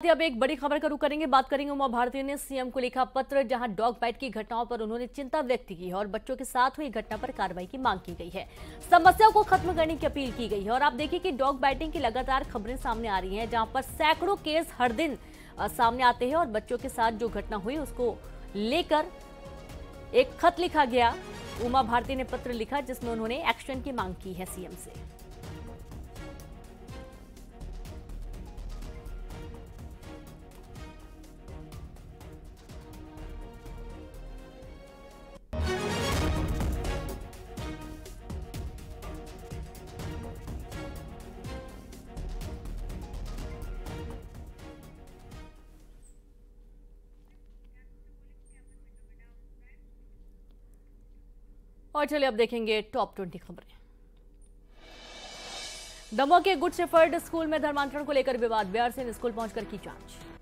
अब एक बड़ी खबर का रुख करेंगे। बात करेंगे उमा भारती ने सीएम को लिखा पत्र, जहाँ डॉग बाइट की घटनाओं पर उन्होंने चिंता व्यक्त की है और बच्चों के साथ हुई घटना पर कार्रवाई की मांग की गई है। समस्याओं को खत्म करने की अपील की गई है और आप देखिए कि डॉग बाइटिंग की लगातार खबरें सामने आ रही हैं, जहाँ पर सैकड़ों केस हर दिन सामने आते हैं और बच्चों के साथ जो घटना हुई उसको लेकर एक खत लिखा गया। उमा भारती ने पत्र लिखा जिसमें उन्होंने एक्शन की मांग की है सीएम से। और चलिए अब देखेंगे टॉप ट्वेंटी खबरें। दमोह के गुड शेफर्ड स्कूल में धर्मांतरण को लेकर विवाद, बिहार से स्कूल पहुंचकर की जाँच।